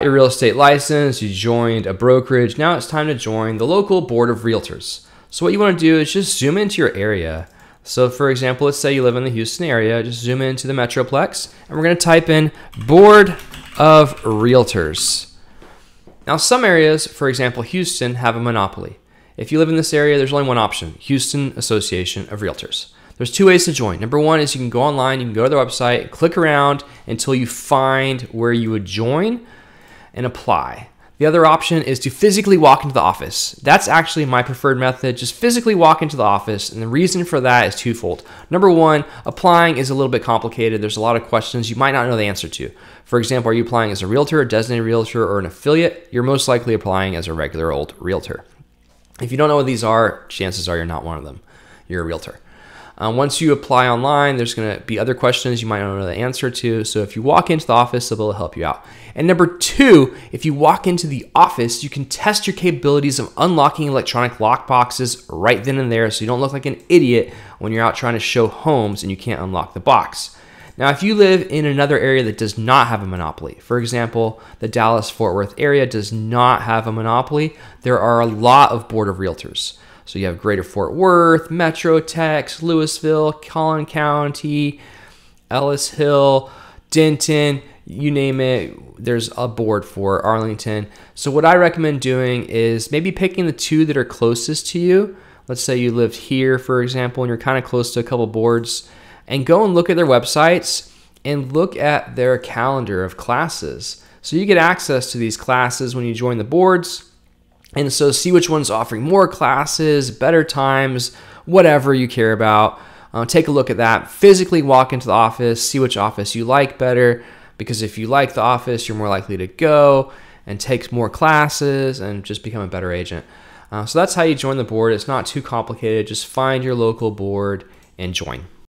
your real estate license, you joined a brokerage. Now it's time to join the local board of realtors. So what you want to do is just zoom into your area. So for example, let's say you live in the Houston area, just zoom into the Metroplex and we're going to type in board of realtors. Now some areas, for example, Houston have a monopoly. If you live in this area, there's only one option, Houston Association of Realtors. There's two ways to join. Number one is you can go online, you can go to their website, click around until you find where you would join and apply. The other option is to physically walk into the office. That's actually my preferred method. Just physically walk into the office. And the reason for that is twofold. Number one, applying is a little bit complicated. There's a lot of questions you might not know the answer to. For example, are you applying as a realtor, a designated realtor, or an affiliate? You're most likely applying as a regular old realtor. If you don't know what these are, chances are you're not one of them. You're a realtor. Um, once you apply online, there's going to be other questions you might not know the answer to. So if you walk into the office, they'll help you out. And number two, if you walk into the office, you can test your capabilities of unlocking electronic lock boxes right then and there so you don't look like an idiot when you're out trying to show homes and you can't unlock the box. Now, if you live in another area that does not have a monopoly, for example, the Dallas Fort Worth area does not have a monopoly, there are a lot of Board of Realtors. So you have Greater Fort Worth, MetroTex, Lewisville, Collin County, Ellis Hill, Denton, you name it, there's a board for Arlington. So what I recommend doing is maybe picking the two that are closest to you. Let's say you lived here, for example, and you're kind of close to a couple boards, and go and look at their websites and look at their calendar of classes. So you get access to these classes when you join the boards and so see which one's offering more classes, better times, whatever you care about. Uh, take a look at that. Physically walk into the office, see which office you like better, because if you like the office, you're more likely to go and take more classes and just become a better agent. Uh, so that's how you join the board. It's not too complicated. Just find your local board and join.